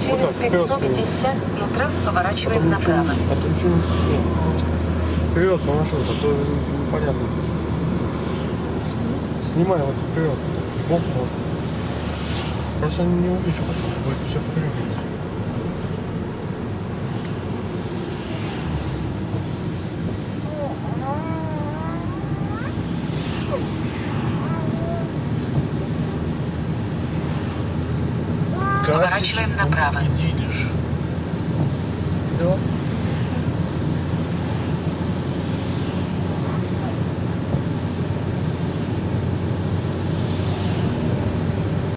Через так, вперед, 550 метров А поворачиваем направо. а то ничего не... Вперед по маршруту, а то непонятно. Снимай вот вперед, бок можно. Просто не увидишь потом, Поворачиваем направо.